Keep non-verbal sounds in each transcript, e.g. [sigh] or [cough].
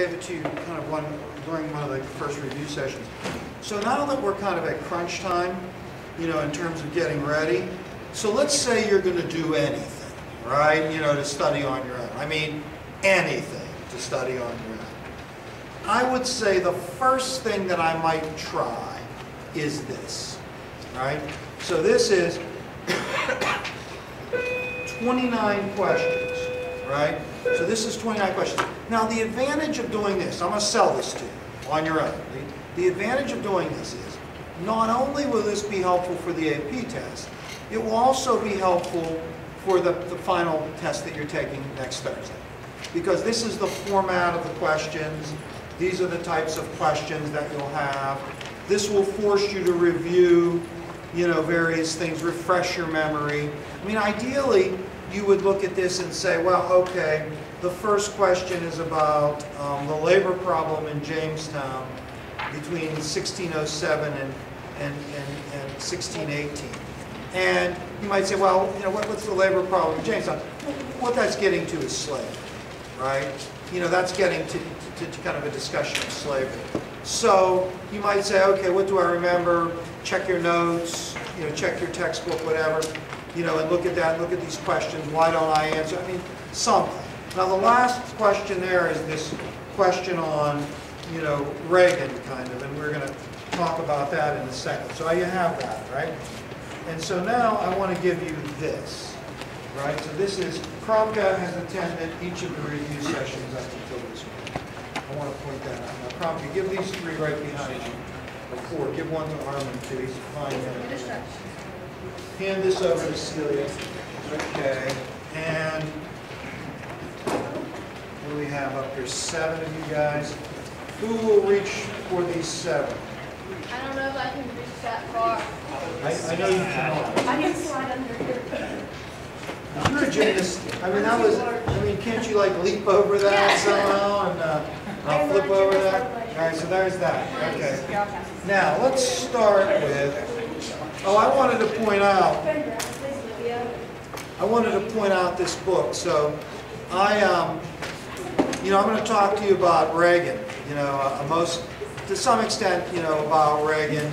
gave it to you kind of one, during one of the first review sessions. So now that we're kind of at crunch time, you know, in terms of getting ready, so let's say you're going to do anything, right? You know, to study on your own. I mean, anything to study on your own. I would say the first thing that I might try is this, right? So this is [coughs] 29 questions, right? So this is 29 questions. Now the advantage of doing this, I'm going to sell this to you on your own. The, the advantage of doing this is not only will this be helpful for the AP test, it will also be helpful for the, the final test that you're taking next Thursday. Because this is the format of the questions, these are the types of questions that you'll have. This will force you to review, you know, various things, refresh your memory. I mean, ideally, you would look at this and say, well, okay, the first question is about um, the labor problem in Jamestown between 1607 and, and, and, and 1618. And you might say, well, you know, what, what's the labor problem in Jamestown? What that's getting to is slavery, right? You know, that's getting to, to, to kind of a discussion of slavery. So you might say, okay, what do I remember? Check your notes, you know, check your textbook, whatever, you know, and look at that, look at these questions. Why don't I answer? I mean, something. Now the last question there is this question on, you know, Reagan kind of, and we're going to talk about that in a second. So you have that, right? And so now I want to give you this, right? So this is, Kromka has attended each of the review sessions up until this one. I want to point that out. Now Kromka, give these three right behind you, or four. Give one to Armin too, he's fine. Hand this over to Celia. Okay, and what do we have up here? Seven of you guys. Who will reach for these seven? I don't know if I can reach that far. I, I know you cannot. I can slide under here. You're a gymnast. I mean, that was, I mean, can't you like leap over that somehow and uh, uh, flip over that? All right, so there's that. Okay. Now, let's start with, oh, I wanted to point out, I wanted to point out this book. So I, um, you know, I'm going to talk to you about Reagan, you know, uh, most, to some extent, you know, about Reagan.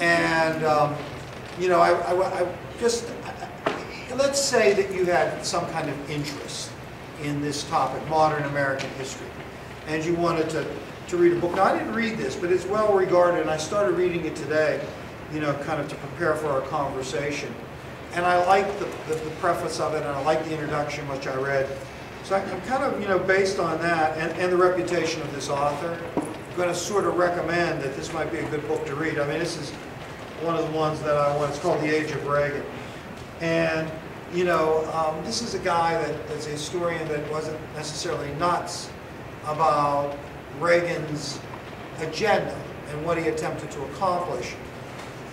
And, um, you know, I, I, I just, let's say that you had some kind of interest in this topic, modern American history, and you wanted to, to read a book. Now, I didn't read this, but it's well regarded, and I started reading it today, you know, kind of to prepare for our conversation. And I like the, the, the preface of it, and I like the introduction, which I read. So I, I'm kind of, you know, based on that, and, and the reputation of this author, I'm going to sort of recommend that this might be a good book to read. I mean, this is one of the ones that I want. It's called The Age of Reagan. And, you know, um, this is a guy that, that's a historian that wasn't necessarily nuts about Reagan's agenda and what he attempted to accomplish,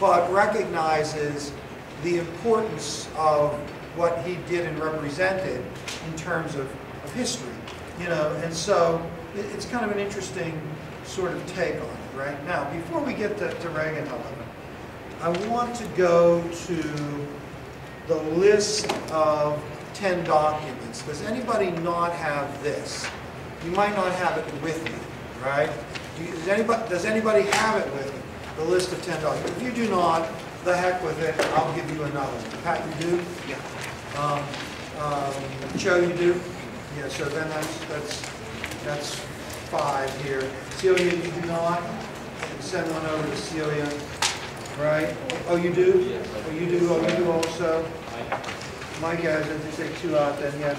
but recognizes the importance of what he did and represented in terms of, of history, you know, and so it, it's kind of an interesting sort of take on it, right? Now, before we get to, to Reagan, however, I want to go to the list of 10 documents. Does anybody not have this? You might not have it with you, right? Do you, does, anybody, does anybody have it with you? The list of 10 dollars. If you do not, the heck with it, I'll give you another one. Pat, you do? Yeah. Um, um, Joe, you do? Yeah, so then that's, that's, that's five here. Celia, you do not? Send one over to Celia, right? Oh, you do? Yes. Oh, you do, oh, you do also? Mike has it, just take two out then, yeah.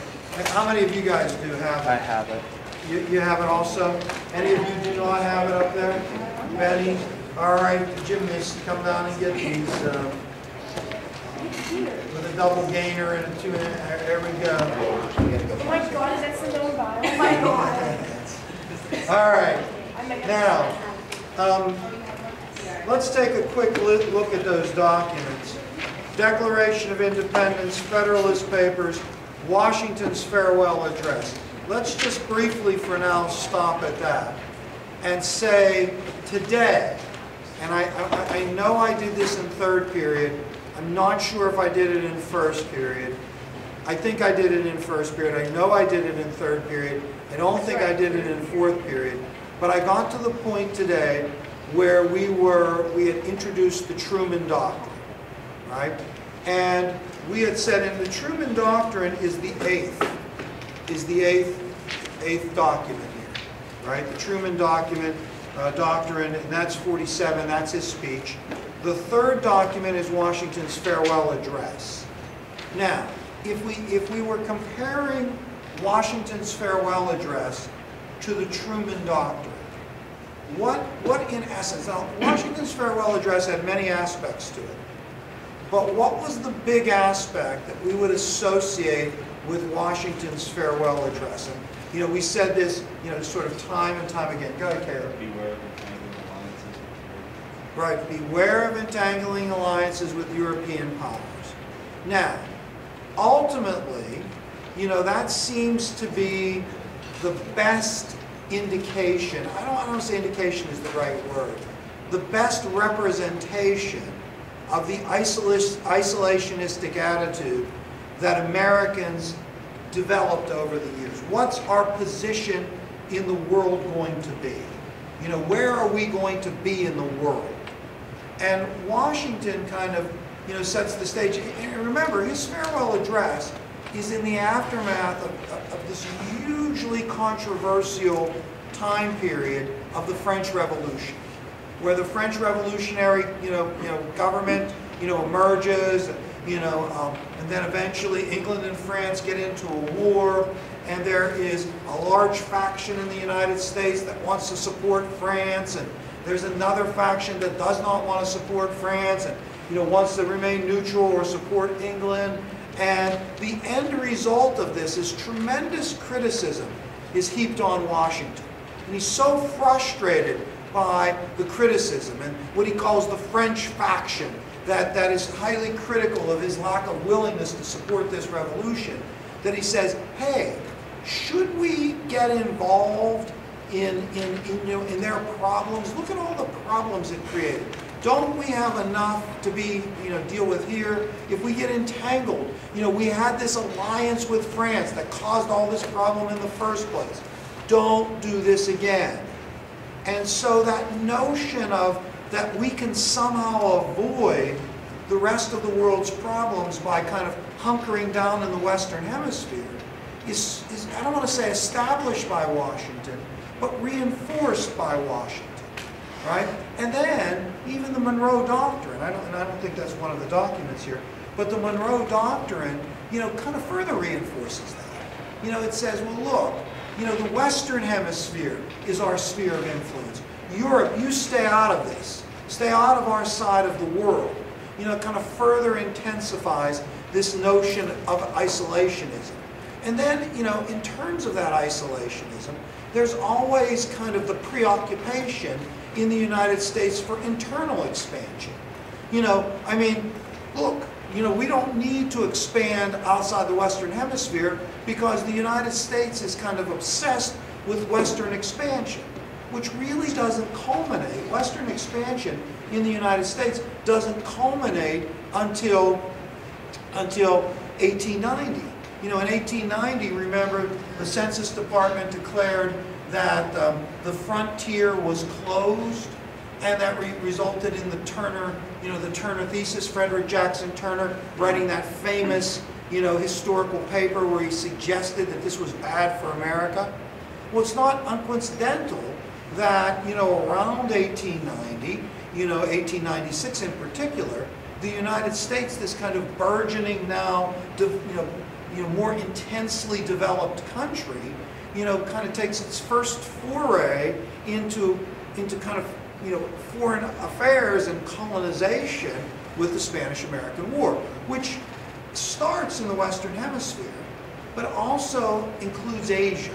How many of you guys do have it? I have it. You, you have it also? Any of you do not have it up there? Betty? All right, gymnasts, come down and get these, um, with a double gainer and a two, and there we go. Oh my god, is that some little bottle? Oh my god. All right, I might have to Now, um, let's take a quick look at those documents. Declaration of Independence, Federalist Papers, Washington's Farewell Address. Let's just briefly for now stop at that and say today, and I, I, I know I did this in third period, I'm not sure if I did it in first period, I think I did it in first period. I know I did it in third period. I don't think I did it in fourth period. But I got to the point today where we were, we had introduced the Truman Doctrine, right? And we had said, and the Truman Doctrine is the eighth, is the eighth, eighth document here, right? The Truman Document, uh, Doctrine, and that's 47, that's his speech. The third document is Washington's farewell address. Now, if we, if we were comparing Washington's farewell address to the Truman Doctrine, what, what in essence, now Washington's farewell address had many aspects to it, but what was the big aspect that we would associate with Washington's farewell address? And, you know, we said this, you know, sort of time and time again. Go ahead, Caleb. Beware of entangling alliances with Right, beware of entangling alliances with European powers. Now, ultimately, you know, that seems to be the best indication. I don't, I don't say indication is the right word. The best representation of the isolationistic attitude that Americans developed over the years. What's our position in the world going to be? You know, where are we going to be in the world? And Washington kind of, you know, sets the stage. And remember, his farewell address is in the aftermath of, of, this hugely controversial time period of the French Revolution, where the French Revolutionary, you know, you know, government, you know, emerges, you know, um, and then eventually England and France get into a war, and there is a large faction in the United States that wants to support France, and there's another faction that does not want to support France, and you know, wants to remain neutral or support England. And the end result of this is tremendous criticism is heaped on Washington. And he's so frustrated by the criticism and what he calls the French faction that, that is highly critical of his lack of willingness to support this revolution that he says, hey, should we get involved in, in, in, you know, in their problems? Look at all the problems it created. Don't we have enough to be, you know, deal with here? If we get entangled, you know, we had this alliance with France that caused all this problem in the first place. Don't do this again. And so that notion of that we can somehow avoid the rest of the world's problems by kind of hunkering down in the Western Hemisphere is, is I don't want to say established by Washington, but reinforced by Washington right? And then even the Monroe Doctrine, I don't, and I don't think that's one of the documents here, but the Monroe Doctrine, you know, kind of further reinforces that. You know, it says, well, look, you know, the Western Hemisphere is our sphere of influence. Europe, you stay out of this. Stay out of our side of the world. You know, it kind of further intensifies this notion of isolationism. And then, you know, in terms of that isolationism, there's always kind of the preoccupation in the United States for internal expansion. You know, I mean, look, you know, we don't need to expand outside the Western Hemisphere because the United States is kind of obsessed with Western expansion, which really doesn't culminate. Western expansion in the United States doesn't culminate until, until 1890. You know, in 1890, remember, the Census Department declared that um, the frontier was closed and that re resulted in the Turner, you know, the Turner thesis, Frederick Jackson Turner writing that famous, you know, historical paper where he suggested that this was bad for America. Well, it's not uncoincidental that, you know, around 1890, you know, 1896 in particular, the United States, this kind of burgeoning now, you know, you know, more intensely developed country, you know, kind of takes its first foray into, into kind of, you know, foreign affairs and colonization with the Spanish-American War, which starts in the Western Hemisphere, but also includes Asia,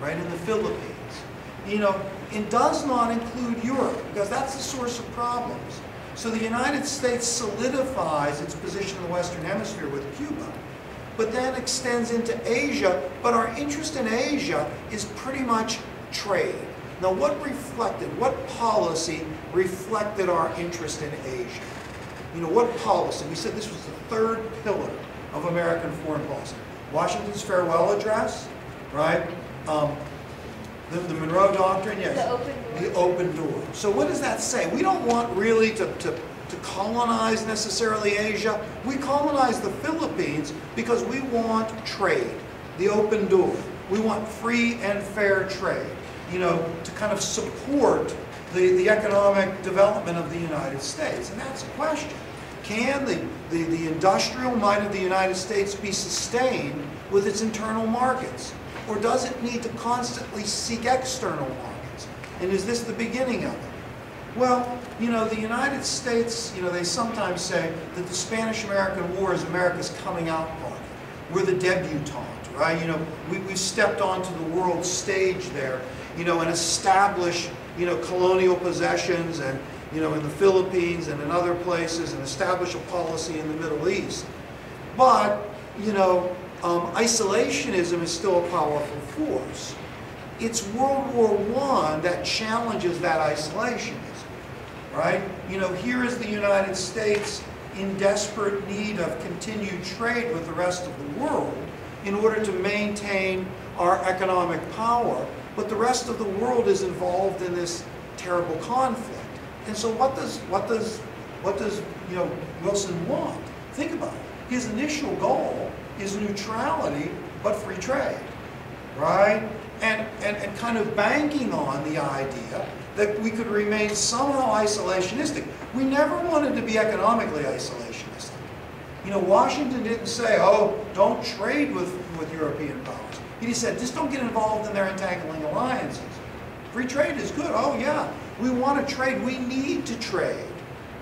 right, in the Philippines. You know, it does not include Europe, because that's the source of problems. So the United States solidifies its position in the Western Hemisphere with Cuba, but then extends into Asia. But our interest in Asia is pretty much trade. Now, what reflected, what policy reflected our interest in Asia? You know, what policy? We said this was the third pillar of American foreign policy. Washington's farewell address, right? Um, the, the Monroe Doctrine, yes. The open door. The open door. So what does that say? We don't want really to, to, to colonize necessarily Asia. We colonize the Philippines because we want trade, the open door. We want free and fair trade, you know, to kind of support the, the economic development of the United States. And that's a question. Can the, the, the industrial might of the United States be sustained with its internal markets? Or does it need to constantly seek external markets? And is this the beginning of it? Well, you know, the United States, you know, they sometimes say that the Spanish-American War is America's coming out party. We're the debutante, right? You know, we, we've stepped onto the world stage there, you know, and established, you know, colonial possessions and, you know, in the Philippines and in other places and establish a policy in the Middle East. But, you know, um, isolationism is still a powerful force. It's World War I that challenges that isolationism, right? You know, here is the United States in desperate need of continued trade with the rest of the world in order to maintain our economic power, but the rest of the world is involved in this terrible conflict. And so what does, what does, what does, you know, Wilson want? Think about it. His initial goal is neutrality, but free trade, right? And, and, and kind of banking on the idea that we could remain somehow isolationistic. We never wanted to be economically isolationistic. You know, Washington didn't say, oh, don't trade with, with European powers. He just said, just don't get involved in their entangling alliances. Free trade is good. Oh, yeah. We want to trade. We need to trade,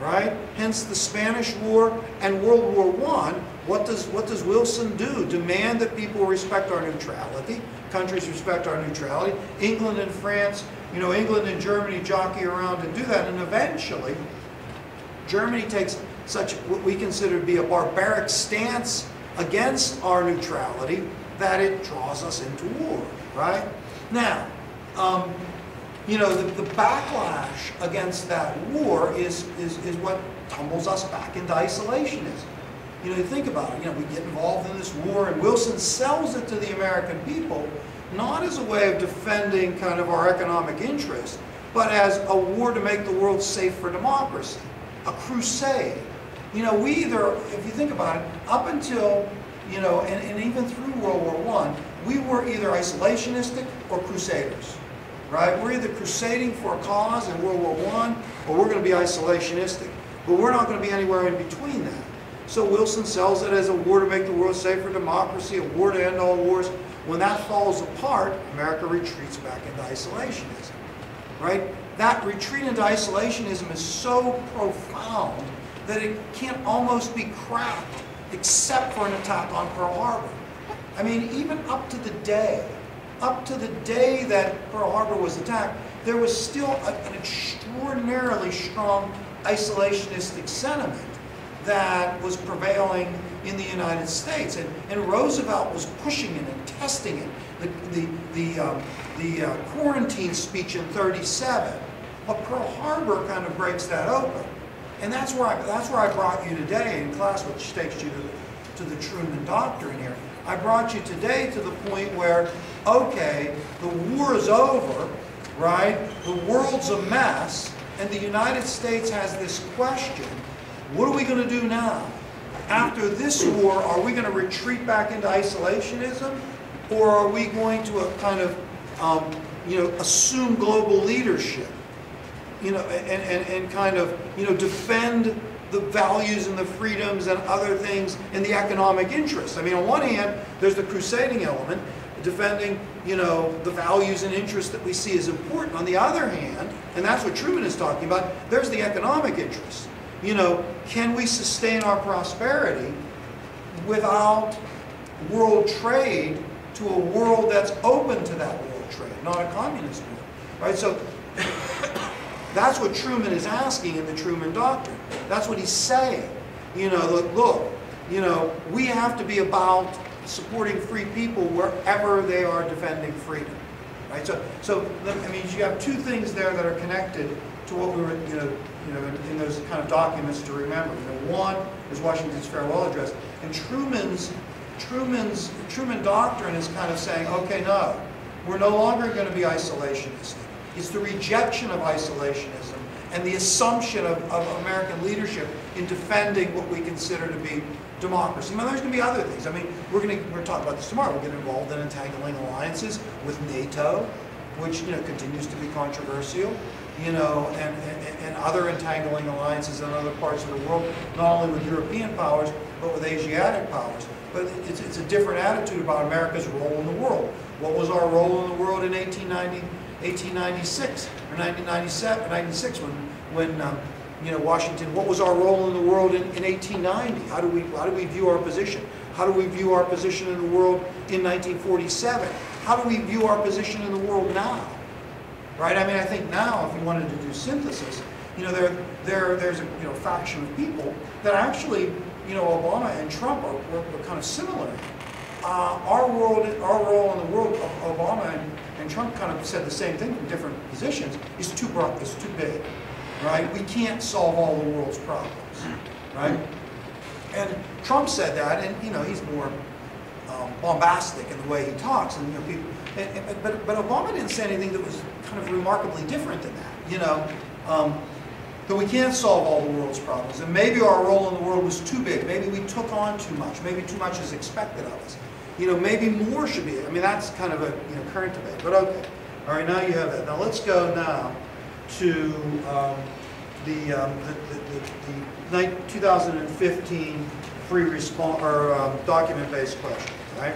right? Hence the Spanish War and World War I. What does, what does Wilson do? Demand that people respect our neutrality. Countries respect our neutrality. England and France, you know, England and Germany jockey around and do that. And eventually, Germany takes such what we consider to be a barbaric stance against our neutrality that it draws us into war, right? Now, um, you know, the, the, backlash against that war is, is, is what tumbles us back into isolationism. You know, you think about it, you know, we get involved in this war and Wilson sells it to the American people not as a way of defending kind of our economic interests, but as a war to make the world safe for democracy, a crusade. You know, we either, if you think about it, up until, you know, and, and even through World War I, we were either isolationistic or crusaders right? We're either crusading for a cause in World War I, or we're going to be isolationistic. But we're not going to be anywhere in between that. So Wilson sells it as a war to make the world safe for democracy, a war to end all wars. When that falls apart, America retreats back into isolationism, right? That retreat into isolationism is so profound that it can't almost be cracked except for an attack on Pearl Harbor. I mean, even up to the day up to the day that Pearl Harbor was attacked, there was still a, an extraordinarily strong isolationistic sentiment that was prevailing in the United States. And, and Roosevelt was pushing it and testing it. The, the, the, um, the uh, quarantine speech in 37. But Pearl Harbor kind of breaks that open. And that's where I, that's where I brought you today in class, which takes you to the, to the Truman Doctrine here. I brought you today to the point where, okay, the war is over, right? The world's a mess, and the United States has this question, what are we going to do now? After this war, are we going to retreat back into isolationism? Or are we going to a kind of, um, you know, assume global leadership? You know, and, and, and kind of, you know, defend the values and the freedoms and other things in the economic interests. I mean, on one hand, there's the crusading element, defending, you know, the values and interests that we see as important. On the other hand, and that's what Truman is talking about, there's the economic interests. You know, can we sustain our prosperity without world trade to a world that's open to that world trade, not a communist world, right? So [coughs] that's what Truman is asking in the Truman Doctrine. That's what he's saying. You know, look, look, you know, we have to be about supporting free people wherever they are defending freedom. Right? So, so I mean, you have two things there that are connected to what we were, you know, you know, in, in those kind of documents to remember. You know, one is Washington's farewell address, and Truman's Truman's, Truman Doctrine is kind of saying, okay, no, we're no longer going to be isolationist. It's the rejection of isolationism and the assumption of, of American leadership in defending what we consider to be democracy. Mean, there's going to be other things. I mean, we're going to we're going to talk about this tomorrow. We'll get involved in entangling alliances with NATO, which you know continues to be controversial. You know, and, and other entangling alliances in other parts of the world, not only with European powers but with Asiatic powers. But it's, it's a different attitude about America's role in the world. What was our role in the world in 1890, 1896 or 1997, 1996 when, when um, you know, Washington, what was our role in the world in, in 1890? How do, we, how do we view our position? How do we view our position in the world in 1947? How do we view our position in the world now? Right? I mean, I think now, if you wanted to do synthesis, you know, there, there, there's a you know, faction of people that actually, you know, Obama and Trump are, were, were kind of similar. Uh, our world, our role in the world, Obama and, and Trump kind of said the same thing from different positions, is too broad, is too big right? We can't solve all the world's problems, right? And Trump said that, and you know he's more um, bombastic in the way he talks, and you know people. And, and, but but Obama didn't say anything that was kind of remarkably different than that, you know. Um, that we can't solve all the world's problems, and maybe our role in the world was too big. Maybe we took on too much. Maybe too much is expected of us. You know, maybe more should be. I mean, that's kind of a you know current debate. But okay, all right. Now you have that. Now let's go now to um, the, um, the, the, the, 2015 free response or um, document-based question, right?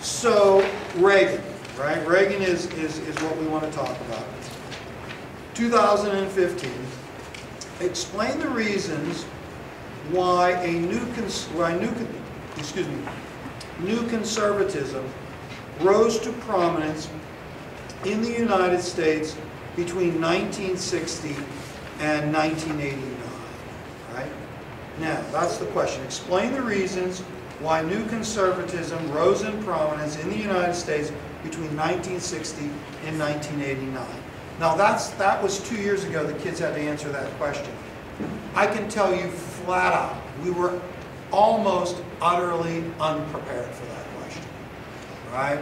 So Reagan, right? Reagan is, is, is what we want to talk about. 2015, explain the reasons why a new, why new, excuse me, new conservatism rose to prominence in the United States between 1960 and 1989, right? Now, that's the question. Explain the reasons why new conservatism rose in prominence in the United States between 1960 and 1989. Now, that's, that was two years ago the kids had to answer that question. I can tell you flat out, we were almost utterly unprepared for that question, right?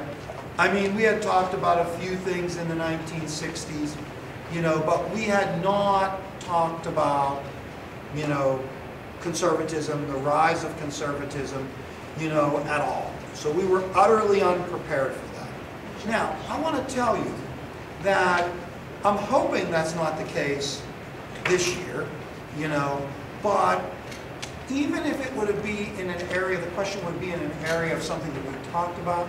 I mean, we had talked about a few things in the 1960s, you know, but we had not talked about, you know, conservatism, the rise of conservatism, you know, at all. So we were utterly unprepared for that. Now, I want to tell you that I'm hoping that's not the case this year, you know, but even if it would be in an area, the question would be in an area of something that we talked about,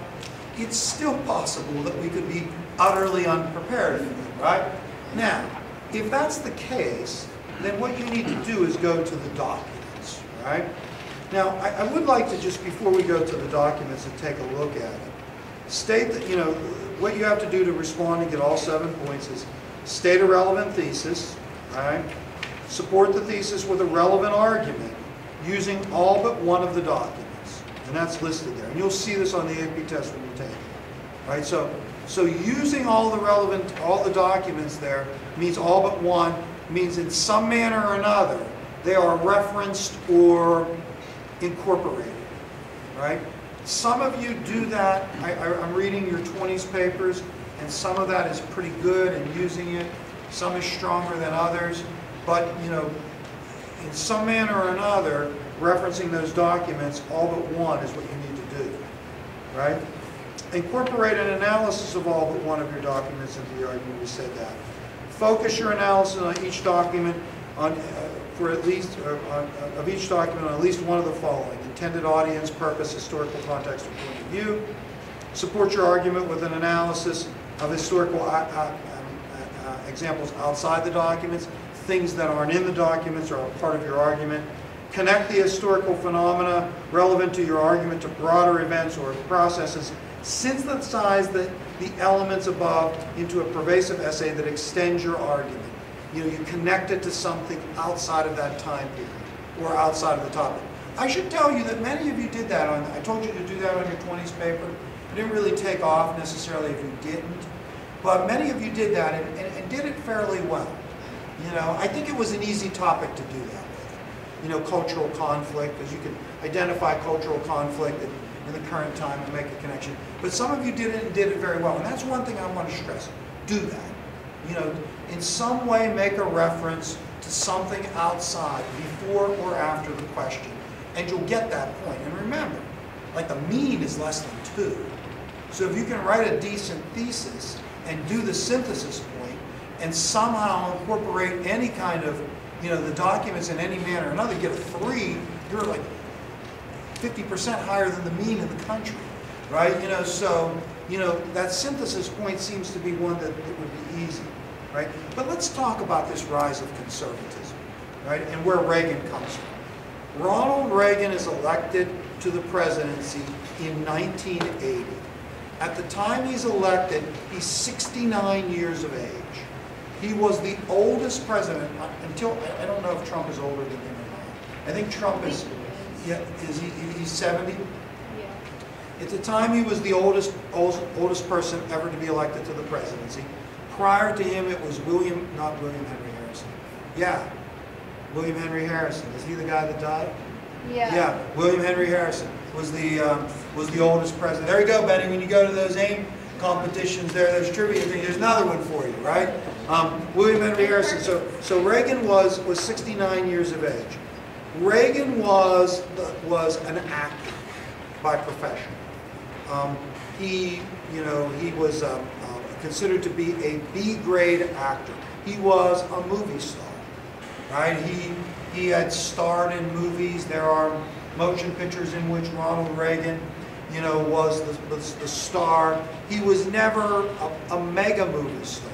it's still possible that we could be utterly unprepared right? Now, if that's the case, then what you need to do is go to the documents, right? Now, I, I would like to just, before we go to the documents and take a look at it, state that, you know, what you have to do to respond and get all seven points is state a relevant thesis, right? Support the thesis with a relevant argument using all but one of the documents. And that's listed there. And you'll see this on the AP test when you take it. Right? So so using all the relevant, all the documents there means all but one, means in some manner or another, they are referenced or incorporated, right? Some of you do that. I, am reading your 20s papers, and some of that is pretty good and using it. Some is stronger than others. But, you know, in some manner or another, referencing those documents, all but one is what you need to do, right? Incorporate an analysis of all but one of your documents into the argument. We said that. Focus your analysis on each document on, uh, for at least uh, uh, of each document on at least one of the following: intended audience, purpose, historical context, or point of view. Support your argument with an analysis of historical uh, uh, uh, examples outside the documents, things that aren't in the documents or are part of your argument. Connect the historical phenomena relevant to your argument to broader events or processes synthesize the, the elements above into a pervasive essay that extends your argument. You know, you connect it to something outside of that time period or outside of the topic. I should tell you that many of you did that on, I told you to do that on your 20s paper. It didn't really take off necessarily if you didn't, but many of you did that and, and, and did it fairly well. You know, I think it was an easy topic to do that with. you know, cultural conflict, because you can identify cultural conflict in, the current time and make a connection. But some of you did it and did it very well, and that's one thing I want to stress. Do that. You know, in some way make a reference to something outside, before or after the question, and you'll get that point. And remember, like the mean is less than two. So if you can write a decent thesis and do the synthesis point and somehow incorporate any kind of, you know, the documents in any manner or another, get a three, you're like 50% higher than the mean in the country, right? You know, so, you know, that synthesis point seems to be one that, that would be easy, right? But let's talk about this rise of conservatism, right? And where Reagan comes from. Ronald Reagan is elected to the presidency in 1980. At the time he's elected, he's 69 years of age. He was the oldest president uh, until, I- don't know if Trump is older than him or not. I think Trump is, yeah, is he, he's 70? Yeah. At the time, he was the oldest, oldest, oldest person ever to be elected to the presidency. Prior to him, it was William, not William Henry Harrison. Yeah, William Henry Harrison. Is he the guy that died? Yeah. Yeah, William Henry Harrison was the, um, was the oldest president. There you go, Benny, when you go to those AIM competitions there, those trivia there's another one for you, right? Um, William Henry Harrison, so, so Reagan was, was 69 years of age. Reagan was, was an actor by profession. Um, he, you know, he was um, uh, considered to be a B-grade actor. He was a movie star, right? He, he had starred in movies. There are motion pictures in which Ronald Reagan, you know, was the, the star. He was never a, a mega movie star.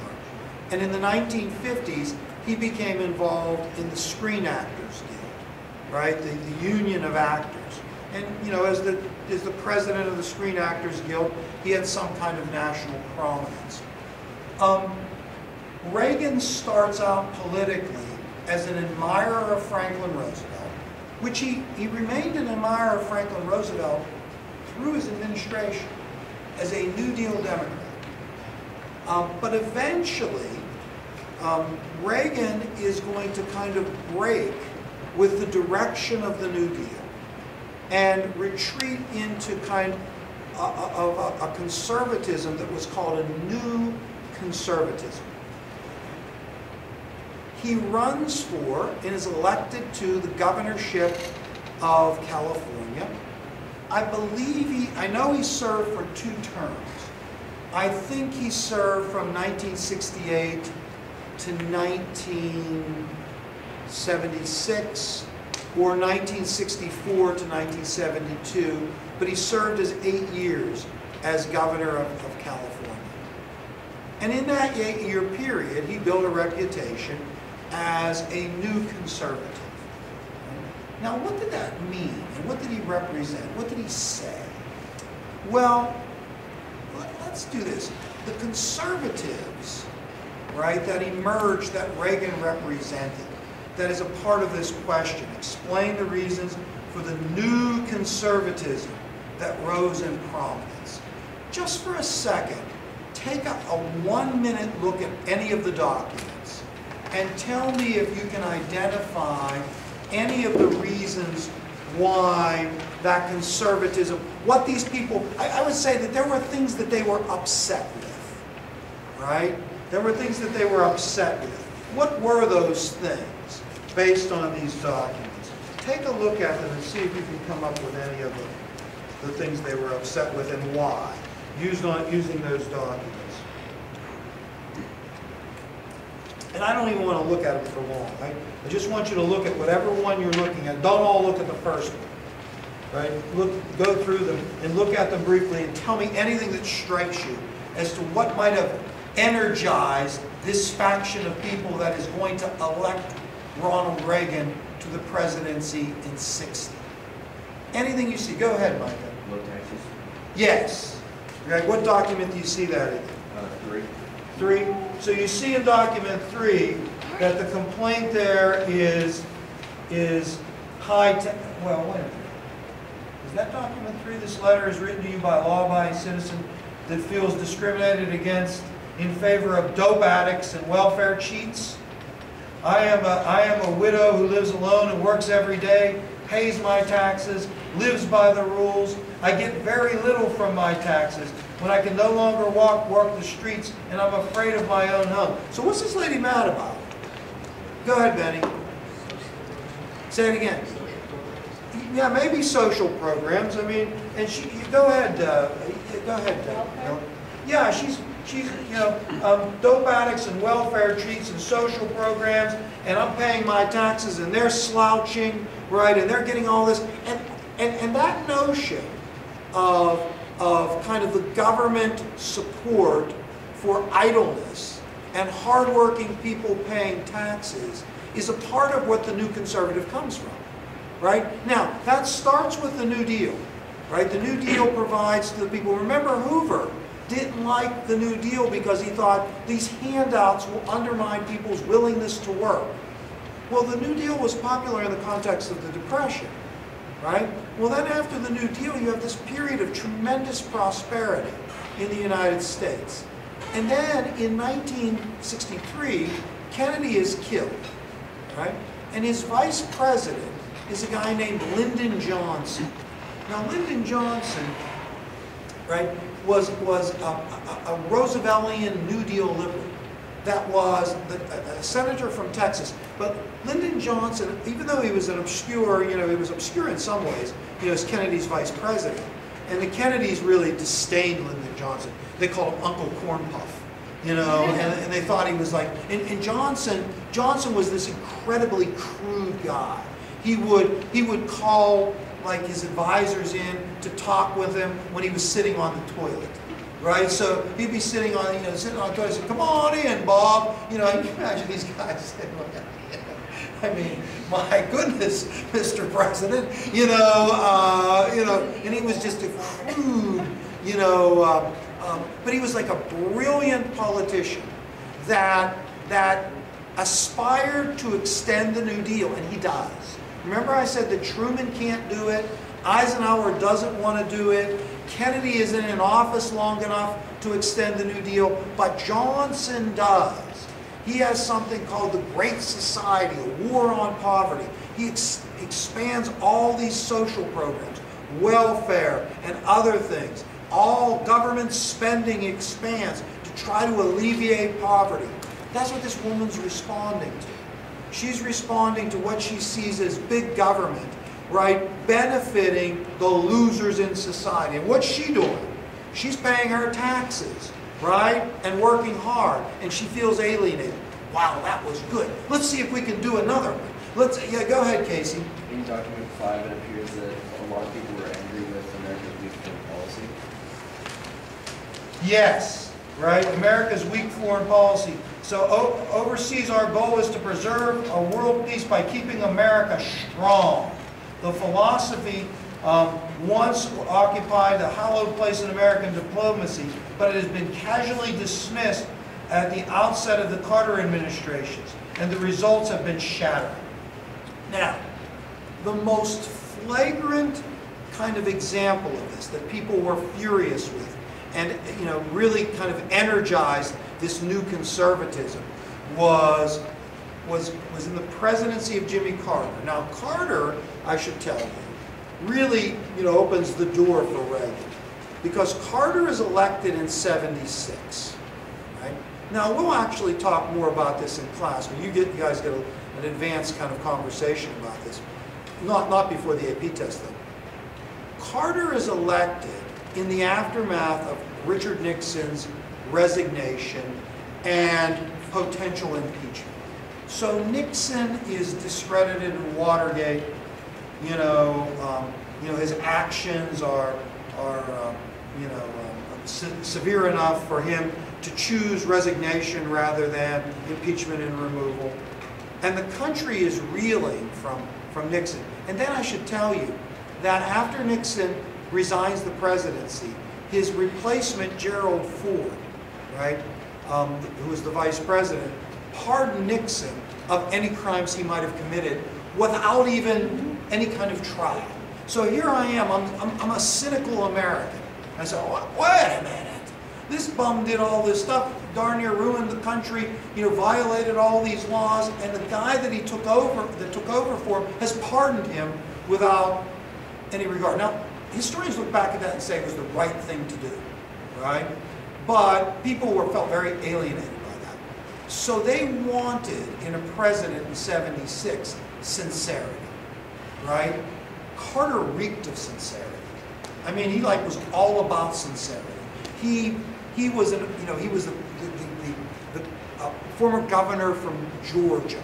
And in the 1950s, he became involved in the Screen Actors Guild, right? The, the union of actors. And, you know, as the, as the president of the Screen Actors Guild, he had some kind of national prominence. Um, Reagan starts out politically as an admirer of Franklin Roosevelt, which he, he remained an admirer of Franklin Roosevelt through his administration as a New Deal Democrat. Um, but eventually, um, Reagan is going to kind of break with the direction of the New Deal and retreat into kind of a, a conservatism that was called a new conservatism. He runs for and is elected to the governorship of California. I believe he, I know he served for two terms. I think he served from 1968 to 1976 or 1964 to 1972, but he served as eight years as governor of, of California. And in that eight-year period, he built a reputation as a new conservative. Now, what did that mean? And what did he represent? What did he say? Well, let- let's do this. The conservatives, right, that emerged that Reagan represented, that is a part of this question, explain the reasons for the new conservatism that rose in prominence. Just for a second, take a, a one-minute look at any of the documents and tell me if you can identify any of the reasons why that conservatism, what these people, I, I would say that there were things that they were upset with, right? There were things that they were upset with. What were those things based on these documents? Take a look at them and see if you can come up with any of the, the things they were upset with and why, used on, using those documents. And I don't even want to look at it for long. I, I just want you to look at whatever one you're looking at. Don't all look at the first one. Right? Look, go through them and look at them briefly and tell me anything that strikes you as to what might have energized this faction of people that is going to elect Ronald Reagan to the presidency in 60. Anything you see. Go ahead, Micah. Low taxes, Yes. Right, what document do you see that in? Three. So you see in document three that the complaint there is, is high, ta- well, wait a minute. Is that document three, this letter is written to you by a law-abiding citizen that feels discriminated against in favor of dope addicts and welfare cheats? I am a, I am a widow who lives alone and works every day, pays my taxes, lives by the rules. I get very little from my taxes when I can no longer walk, work the streets, and I'm afraid of my own home. So what's this lady mad about? Go ahead, Benny. Say it again. Yeah, maybe social programs. I mean, and she, you- go ahead, uh, go ahead. uh, Yeah, she's, she's, you know, um, dope addicts and welfare treats and social programs, and I'm paying my taxes, and they're slouching, right, and they're getting all this, and, and, and that notion of, of kind of the government support for idleness and hardworking people paying taxes is a part of what the new conservative comes from right? Now, that starts with the New Deal, right? The New Deal [clears throat] provides to the people. Remember, Hoover didn't like the New Deal because he thought these handouts will undermine people's willingness to work. Well, the New Deal was popular in the context of the Depression, right? Well, then after the New Deal, you have this period of tremendous prosperity in the United States. And then in 1963, Kennedy is killed, right? And his vice president is a guy named Lyndon Johnson. Now, Lyndon Johnson, right, was, was a, a, a Rooseveltian New Deal liberal that was the, a, a senator from Texas. But Lyndon Johnson, even though he was an obscure, you know, he was obscure in some ways, you know, as Kennedy's vice president. And the Kennedys really disdained Lyndon Johnson. They called him Uncle Cornpone, you know, and, and they thought he was like, and, and Johnson, Johnson was this incredibly crude guy. He would, he would call like his advisors in to talk with him when he was sitting on the toilet. Right? So he'd be sitting on, you know, sitting on the toilet, say, come on in, Bob. You know, [laughs] you can imagine these guys [laughs] saying, I mean, my goodness, [laughs] Mr. President, you know, uh, you know, and he was just a crude, you know, um, um, but he was like a brilliant politician that that aspired to extend the New Deal, and he does. Remember I said that Truman can't do it, Eisenhower doesn't want to do it, Kennedy isn't in office long enough to extend the New Deal, but Johnson does. He has something called the Great Society, a war on poverty. He ex expands all these social programs, welfare and other things. All government spending expands to try to alleviate poverty. That's what this woman's responding to. She's responding to what she sees as big government, right, benefiting the losers in society. And what's she doing? She's paying her taxes, right, and working hard, and she feels alienated. Wow, that was good. Let's see if we can do another one. Let's, yeah, go ahead, Casey. In document five, it appears that a lot of people were angry with America's weak foreign policy. Yes, right? America's weak foreign policy. So o- overseas, our goal is to preserve a world peace by keeping America strong. The philosophy um, once occupied a hallowed place in American diplomacy, but it has been casually dismissed at the outset of the Carter administrations, and the results have been shattering. Now, the most flagrant kind of example of this that people were furious with and you know really kind of energized this new conservatism was was was in the presidency of Jimmy Carter. Now Carter, I should tell you, really you know opens the door for Reagan because Carter is elected in 76. Right? Now we'll actually talk more about this in class when you get you guys get a, an advanced kind of conversation about this. Not not before the AP test though. Carter is elected in the aftermath of Richard Nixon's resignation and potential impeachment. So Nixon is discredited in Watergate. You know, um, you know his actions are are um, you know um, se severe enough for him to choose resignation rather than impeachment and removal. And the country is reeling from from Nixon. And then I should tell you that after Nixon resigns the presidency, his replacement, Gerald Ford, right, um, who was the vice president, pardoned Nixon of any crimes he might have committed without even any kind of trial. So here I am, I'm, I'm, I'm a cynical American. I said, wait a minute, this bum did all this stuff. darn near ruined the country, you know, violated all these laws, and the guy that he took over, that took over for him, has pardoned him without any regard. Now, historians look back at that and say it was the right thing to do, right? But people were, felt very alienated. So they wanted in a president in 76 sincerity, right? Carter reeked of sincerity. I mean, he like was all about sincerity. He he was an, you know he was the the, the, the, uh, former governor from Georgia,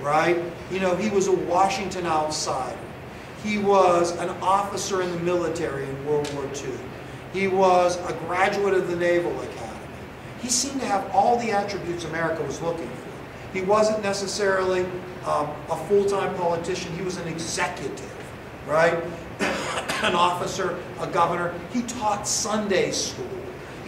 right? You know he was a Washington outsider. He was an officer in the military in World War II. He was a graduate of the Naval Academy. He seemed to have all the attributes America was looking for. He wasn't necessarily um, a full-time politician. He was an executive, right? [coughs] an officer, a governor. He taught Sunday school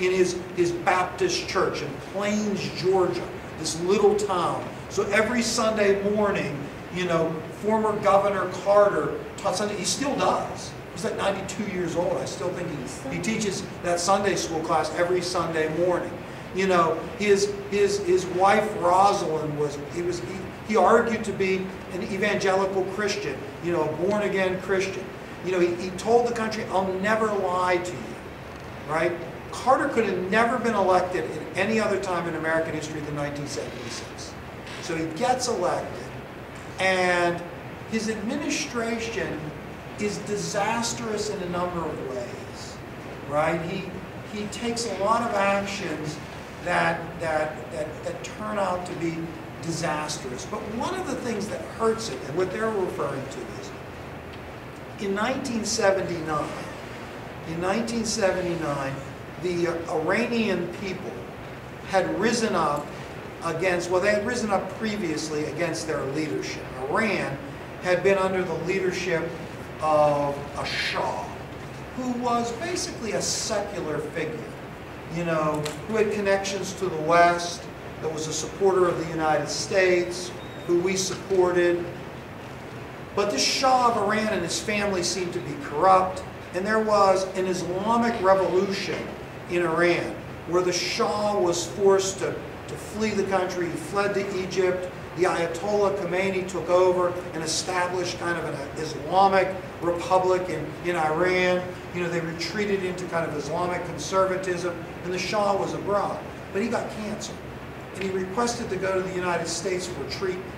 in his, his Baptist church in Plains, Georgia, this little town. So every Sunday morning, you know, former Governor Carter taught Sunday. He still does. He's like 92 years old. I still think he, he teaches that Sunday school class every Sunday morning. You know, his his his wife Rosalynn was he was he, he argued to be an evangelical Christian, you know, a born again Christian. You know, he, he told the country, I'll never lie to you. Right? Carter could have never been elected at any other time in American history than 1976. So he gets elected, and his administration is disastrous in a number of ways. Right? He he takes a lot of actions that, that, that, that turn out to be disastrous. But one of the things that hurts it, and what they're referring to is, in 1979, in 1979, the Iranian people had risen up against, well, they had risen up previously against their leadership. Iran had been under the leadership of a Shah, who was basically a secular figure, you know, who had connections to the West, that was a supporter of the United States, who we supported. But the Shah of Iran and his family seemed to be corrupt, and there was an Islamic revolution in Iran where the Shah was forced to, to flee the country. He fled to Egypt. The Ayatollah Khomeini took over and established kind of an Islamic republic in, in Iran. You know, they retreated into kind of Islamic conservatism, and the Shah was abroad. But he got cancer, and he requested to go to the United States for treatment.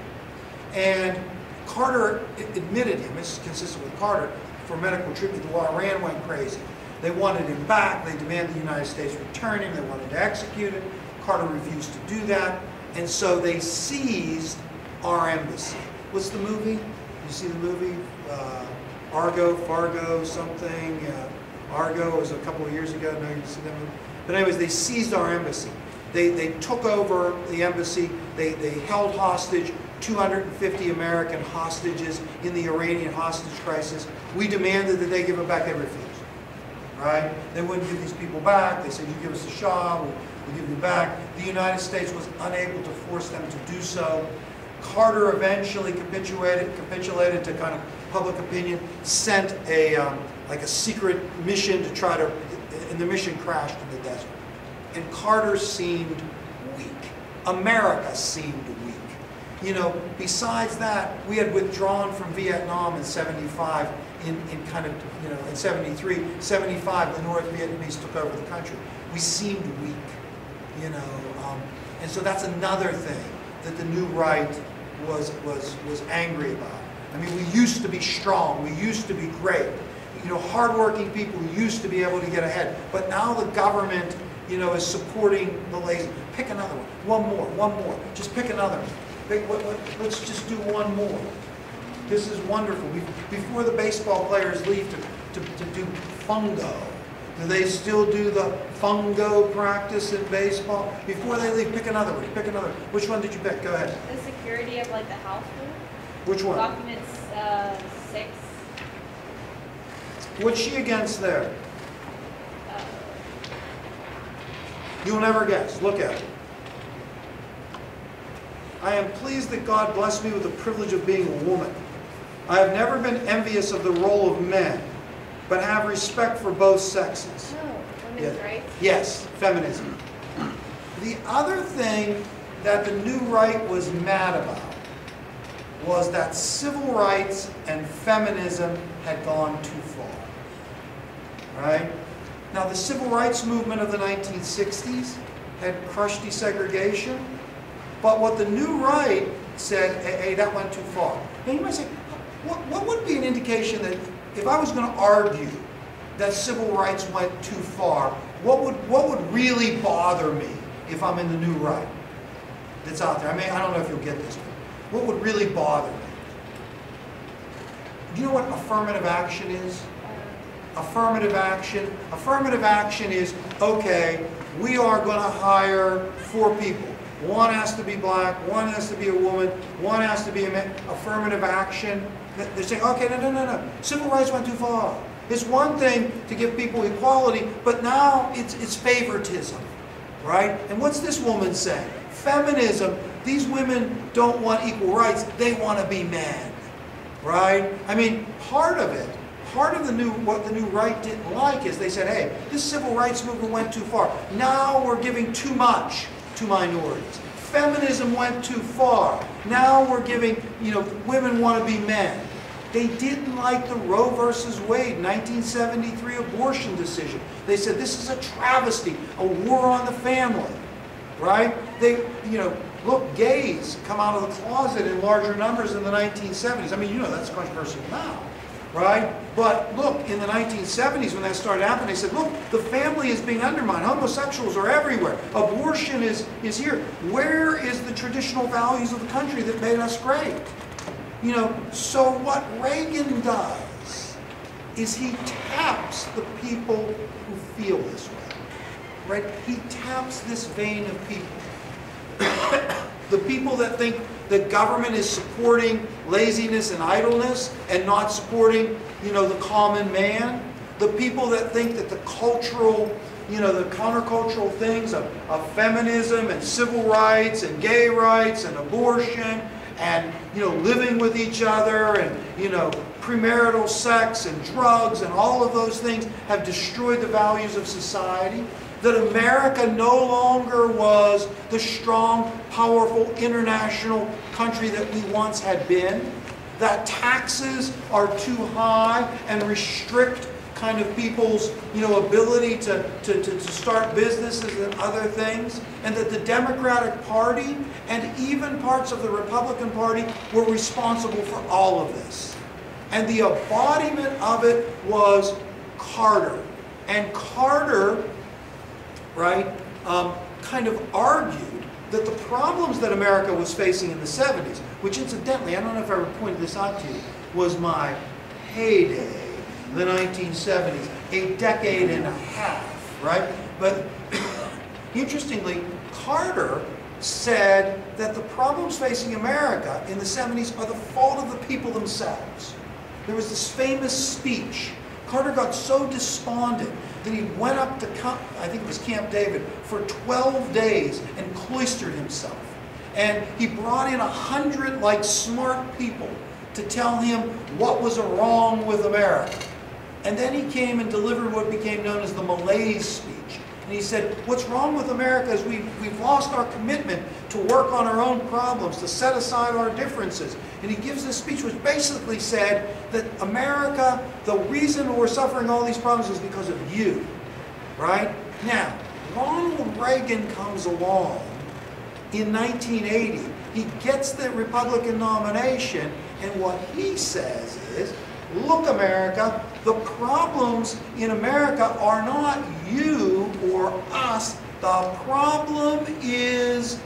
And Carter admitted him, this is consistent with Carter, for medical treatment while Iran went crazy. They wanted him back. They demanded the United States return him. They wanted to execute him. Carter refused to do that. And so they seized our embassy. What's the movie? You see the movie? Uh, Argo, Fargo, something. Uh, Argo was a couple of years ago. No, you see that movie? But anyways, they seized our embassy. They, they took over the embassy. They, they held hostage 250 American hostages in the Iranian hostage crisis. We demanded that they give them back. They refused. Right? They wouldn't give these people back. They said, you give us the Shah, give you back. The United States was unable to force them to do so. Carter eventually capitulated, capitulated to kind of public opinion, sent a, um, like a secret mission to try to, and the mission crashed in the desert. And Carter seemed weak. America seemed weak. You know, besides that, we had withdrawn from Vietnam in 75, in, in kind of, you know, in 73, 75, the North Vietnamese took over the country. We seemed weak, you know. Um, and so that's another thing that the new right was, was, was angry about. I mean, we used to be strong. We used to be great. You know, hardworking people used to be able to get ahead. But now the government, you know, is supporting the lazy. Pick another one. One more, one more. Just pick another. Pick, what, what, let's just do one more. This is wonderful. We, before the baseball players leave to, to, to do fungo, do they still do the fungo practice in baseball? Before they leave, pick another one. Pick another. Which one did you pick? Go ahead. The security of like the house Which one? Documents uh, six. What's she against there? Uh, You'll never guess. Look at it. I am pleased that God blessed me with the privilege of being a woman. I have never been envious of the role of men, but have respect for both sexes. no, women's Yeah. rights. Yes, feminism. The other thing that the new right was mad about was that civil rights and feminism had gone too far. Right? Now, the civil rights movement of the 1960s had crushed desegregation, but what the new right said, hey, hey, that went too far. Now, you might say, what, what would be an indication that if I was going to argue that civil rights went too far, what would, what would really bother me if I'm in the new right that's out there? I mean, I don't know if you'll get this, but what would really bother me? Do you know what affirmative action is? Affirmative action. Affirmative action is, okay, we are going to hire four people. One has to be black, one has to be a woman, one has to be a man. Affirmative action. They're saying, okay, no, no, no, no. Civil rights went too far. It's one thing to give people equality, but now it's, it's favoritism, right? And what's this woman saying? Feminism, these women don't want equal rights, they want to be men, right? I mean, part of it, part of the new, what the new right didn't like is they said, hey, this civil rights movement went too far. Now we're giving too much to minorities. Feminism went too far. Now we're giving, you know, women want to be men. They didn't like the Roe versus Wade 1973 abortion decision. They said this is a travesty, a war on the family, right? They, you know, look, gays come out of the closet in larger numbers in the 1970s. I mean, you know, that's controversial now, right? But look, in the 1970s when that started happening, they said, look, the family is being undermined. Homosexuals are everywhere. Abortion is, is here. Where is the traditional values of the country that made us great? You know, so what Reagan does is he taps the people who feel this way. Right? He taps this vein of people. the people that think that government is supporting laziness and idleness and not supporting, you know, the common man. The people that think that the cultural, you know, the countercultural things of, of feminism and civil rights and gay rights and abortion and you know living with each other and you know premarital sex and drugs and all of those things have destroyed the values of society that America no longer was the strong powerful international country that we once had been that taxes are too high and restrict kind of people's you know ability to, to, to, to, start businesses and other things and that the Democratic Party and even parts of the Republican Party were responsible for all of this. And the embodiment of it was Carter. And Carter, right, um, kind of argued that the problems that America was facing in the 70s, which incidentally, I don't know if I ever pointed this out to you, was my heyday the 1970s, a decade and a half, right? But [coughs] interestingly, Carter said that the problems facing America in the 70s are the fault of the people themselves. There was this famous speech. Carter got so despondent that he went up to, Camp, I think it was Camp David, for 12 days and cloistered himself. And he brought in a hundred like smart people to tell him what was wrong with America. And then he came and delivered what became known as the malaise speech. And he said, what's wrong with America is we've, we've lost our commitment to work on our own problems, to set aside our differences. And he gives this speech which basically said that America, the reason we're suffering all these problems is because of you. Right? Now, Ronald Reagan comes along in 1980. He gets the Republican nomination, and what he says is, look, America, the problems in America are not you or us. The problem is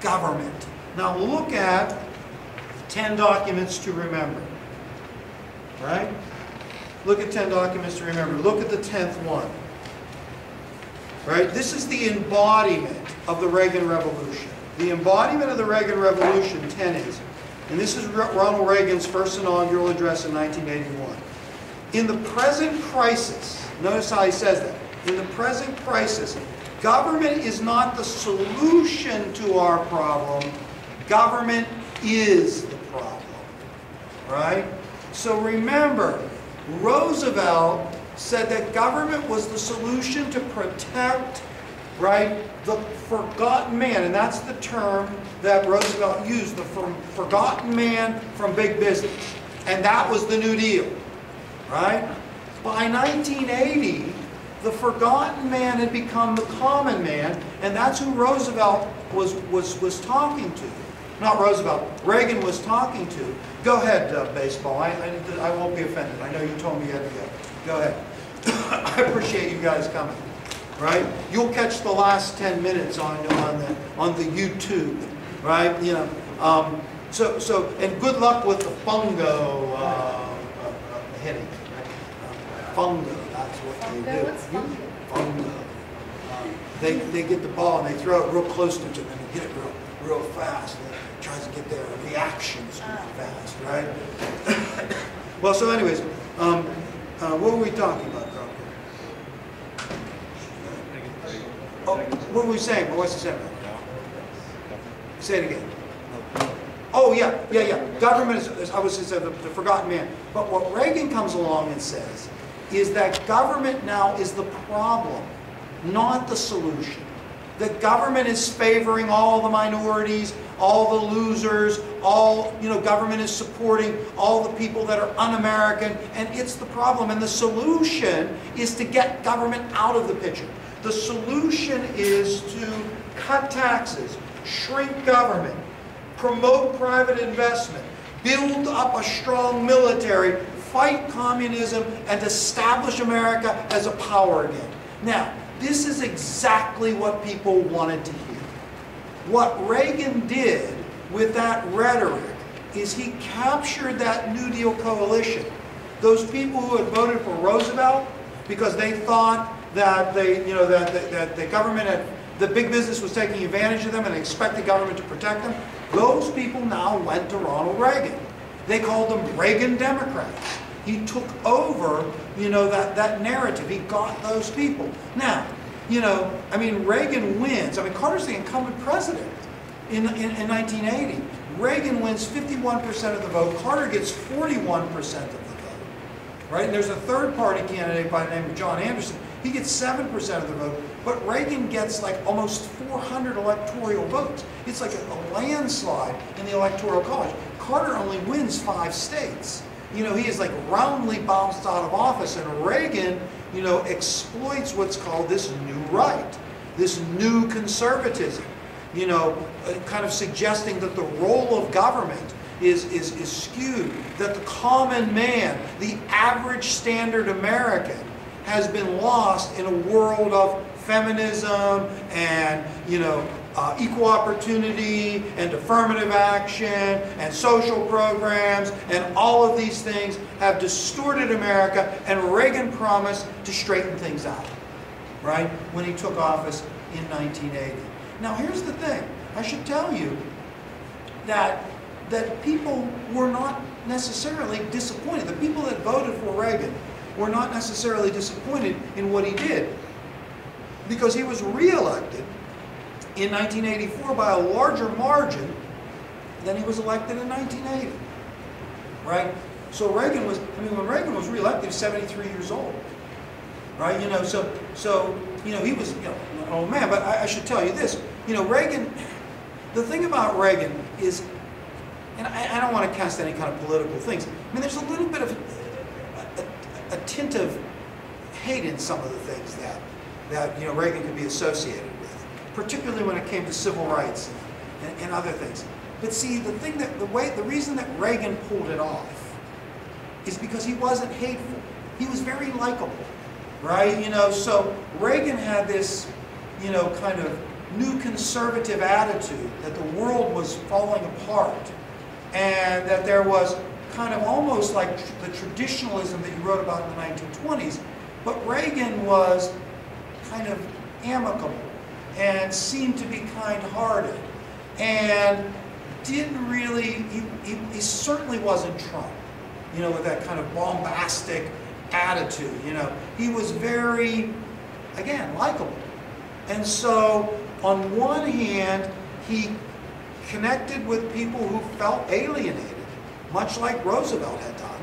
government. Now look at 10 documents to remember. Right? Look at 10 documents to remember. Look at the 10th one. Right? This is the embodiment of the Reagan Revolution. The embodiment of the Reagan Revolution, 10 is, and this is Ronald Reagan's first inaugural address in 1981. In the present crisis, notice how he says that. In the present crisis, government is not the solution to our problem. Government is the problem. Right? So remember, Roosevelt said that government was the solution to protect right? The forgotten man, and that's the term that Roosevelt used, the for- forgotten man from big business. And that was the New Deal, right? By 1980, the forgotten man had become the common man, and that's who Roosevelt was, was, was talking to. Not Roosevelt, Reagan was talking to. Go ahead, uh, baseball. I, I, I won't be offended. I know you told me you had to go. Go ahead. [coughs] I appreciate you guys coming, right? You'll catch the last 10 minutes on, on, the, on the YouTube, right? You know, um, so, so, and good luck with the fungo uh, uh, uh, hitting. Uh, Fungo, that's what they do. What's fungo? Fungo. Um, They, they get the ball and they throw it real close to each other and they get it real, real fast. And it tries to get their reactions real Oh. fast, right? [coughs] Well, so anyways, um, uh, what were we talking about, Oh, what were we saying? What was it saying? Say it again. Oh, yeah, yeah, yeah. Government is- I was just, the the forgotten man. But what Reagan comes along and says is that government now is the problem, not the solution. The government is favoring all the minorities, all the losers, all, you know, government is supporting all the people that are un-American, and it's the problem. And the solution is to get government out of the picture. The solution is to cut taxes, shrink government, promote private investment, build up a strong military, fight communism, and establish America as a power again. Now, this is exactly what people wanted to hear. What Reagan did with that rhetoric is he captured that New Deal coalition. Those people who had voted for Roosevelt because they thought that they, you know, that, that, the government had, the big business was taking advantage of them and expect the government to protect them. Those people now went to Ronald Reagan. They called them Reagan Democrats. He took over, you know, that, that narrative. He got those people. Now, you know, I mean, Reagan wins. I mean, Carter's the incumbent president in, in, in 1980. Reagan wins 51% of the vote. Carter gets 41% of the vote. Right? And there's a third party candidate by the name of John Anderson. He gets 7% of the vote. But Reagan gets like almost 400 electoral votes. It's like a, a landslide in the electoral college. Carter only wins five states. You know, he is like roundly bounced out of office. And Reagan, you know, exploits what's called this new right, this new conservatism you know, uh, kind of suggesting that the role of government is, is, is skewed, that the common man, the average standard American, has been lost in a world of feminism and, you know, uh, equal opportunity and affirmative action and social programs and all of these things have distorted America and Reagan promised to straighten things out, right, when he took office in 1980. Now here's the thing, I should tell you that, that people were not necessarily disappointed. The people that voted for Reagan were not necessarily disappointed in what he did because he was reelected in 1984 by a larger margin than he was elected in 1980. Right? So Reagan was, I mean, when Reagan was reelected, he was 73 years old. Right? You know, so, so, you know, he was, you know, oh man, but I, I should tell you this. You know, Reagan, the thing about Reagan is, and I, I don't want to cast any kind of political things. I mean, there's a little bit of a, tint of hate in some of the things that, that, you know, Reagan could be associated with, particularly when it came to civil rights and, and, and other things. But see, the thing that, the way, the reason that Reagan pulled it off is because he wasn't hateful. He was very likable, right? You know, so Reagan had this, you know, kind of new conservative attitude that the world was falling apart and that there was kind of almost like the traditionalism that you wrote about in the 1920s. But Reagan was kind of amicable and seemed to be kind-hearted and didn't really, he, he, he certainly wasn't Trump, you know, with that kind of bombastic attitude, you know. He was very, again, likable. And so, on one hand, he connected with people who felt alienated, much like Roosevelt had done.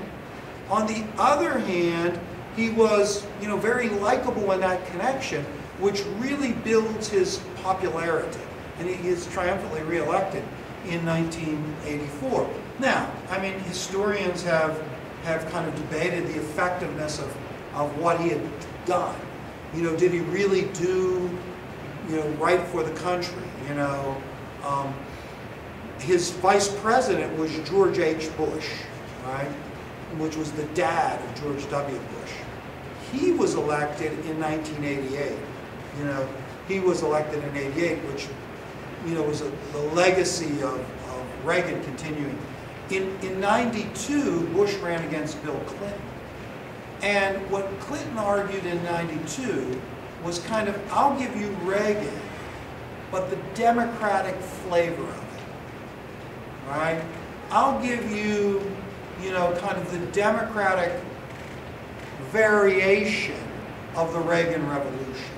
On the other hand, he was, you know, very likable in that connection which really builds his popularity. And he is triumphantly reelected in 1984. Now, I mean, historians have, have kind of debated the effectiveness of, of what he had done. You know, did he really do, you know, right for the country? You know, um, his vice president was George H. Bush, right? Which was the dad of George W. Bush. He was elected in 1988. You know, he was elected in 88, which, you know, was a, the legacy of, of Reagan continuing. In, in 92, Bush ran against Bill Clinton. And what Clinton argued in 92 was kind of, I'll give you Reagan, but the democratic flavor of it, right? I'll give you, you know, kind of the democratic variation of the Reagan Revolution,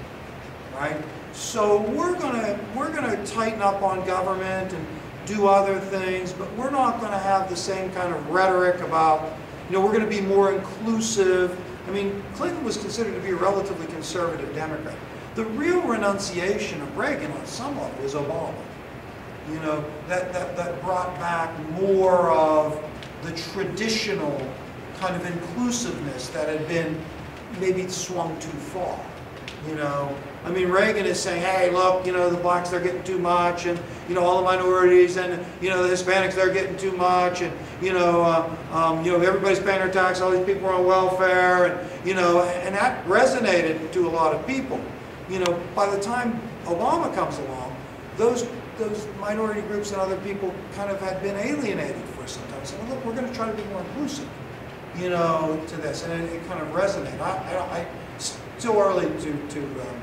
right? So we're gonna, we're gonna tighten up on government and do other things, but we're not gonna have the same kind of rhetoric about, you know, we're gonna be more inclusive. I mean, Clinton was considered to be a relatively conservative Democrat. The real renunciation of Reagan on some level was Obama. You know, that, that, that brought back more of the traditional kind of inclusiveness that had been maybe swung too far. You know, I mean, Reagan is saying, hey, look, you know, the blacks, they're getting too much, and, you know, all the minorities, and, you know, the Hispanics, they're getting too much, and, you know, uh, um, you know, everybody's paying their tax, all these people are on welfare, and, you know, and that resonated to a lot of people. You know, by the time Obama comes along, those, those minority groups and other people kind of had been alienated for some time. So, well, look, we're going to try to be more inclusive, you know, to this, and it, it kind of resonated. I, I, I, it's still early to, to, um,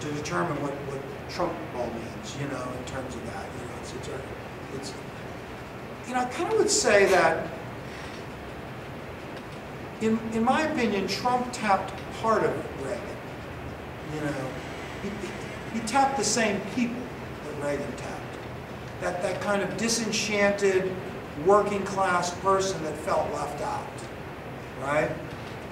to determine what, what Trump all means, you know, in terms of that. You know, it's, it's, it's you know, I kind of would say that, in, in my opinion, Trump tapped part of Reagan. You know, he, he tapped the same people that Reagan tapped. That, that kind of disenchanted, working class person that felt left out, right?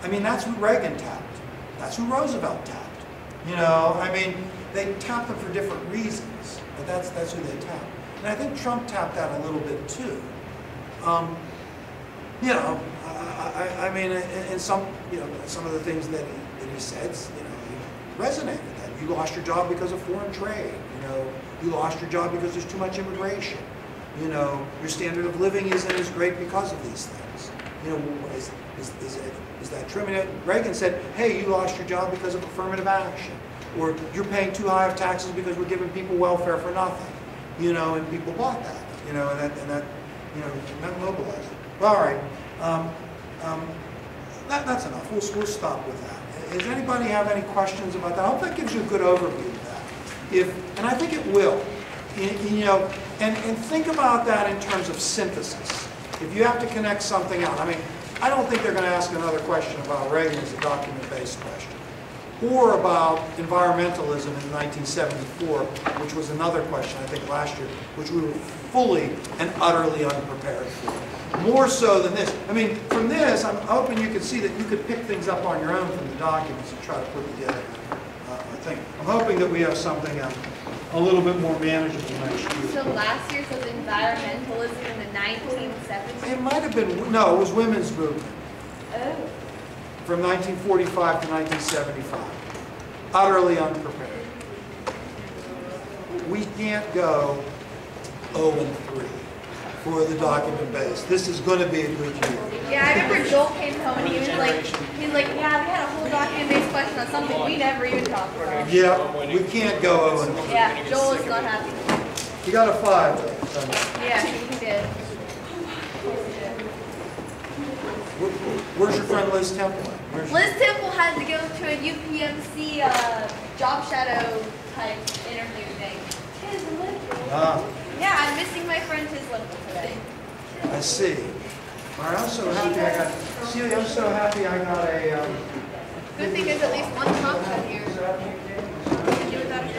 I mean, that's who Reagan tapped. That's who Roosevelt tapped. You know, I mean, they tapped them for different reasons, but that's, that's who they tapped. And I think Trump tapped that a little bit too. Um, you know, I, I, I mean, and, some, you know, some of the things that he, that he said, you know, resonated. That you lost your job because of foreign trade. You know, you lost your job because there's too much immigration. You know, your standard of living isn't as great because of these things. You know, is, is, is, it, is that mean, Reagan said, hey, you lost your job because of affirmative action. Or you're paying too high of taxes because we're giving people welfare for nothing. You know, and people bought that. You know, and that, and that you know, that mobilized it. All right. Um, um, that, that's enough. We'll, we'll stop with that. Does anybody have any questions about that? I hope that gives you a good overview. If, and I think it will. You, you know, and, and think about that in terms of synthesis. If you have to connect something out, I mean, I don't think they're going to ask another question about Reagan as a document-based question, or about environmentalism in 1974, which was another question I think last year, which we were fully and utterly unprepared for. More so than this. I mean, from this, I'm hoping you can see that you could pick things up on your own from the documents and try to put together I'm hoping that we have something um, a little bit more manageable next year. So last year was environmentalism in the 1970s. It might have been, no, it was women's movement Oh. from 1945 to 1975. Utterly unprepared. We can't go 0 and 3 for the document base. This is going to be a good year. Yeah, I remember Joel came home and he was like, he's like, yeah, we had a whole document-based question on something we never even talked about. Yeah, we can't go 0 and 3. Yeah, Joel is not happy. You got a 5 though. Yeah, he did. Where's your friend Liz Temple? Where's- Liz Temple had to go to a UPMC uh, job shadow type interview thing. Ah, yeah, I'm missing my friend his today. I see. Well, I'm so happy I got, See, I'm so happy I got a, um, Good thing is at least one Tomcat here. Can do without a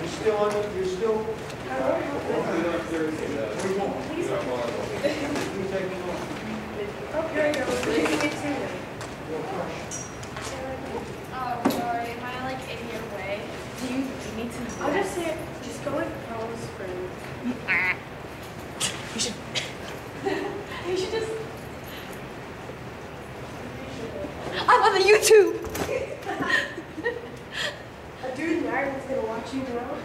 you're still on, you're still? Oh, sorry, am I like in your way? Do you need to? I'll just say it. You should. [laughs] you should just. I'm on the YouTube. [laughs] A dude in Ireland's gonna watch you now.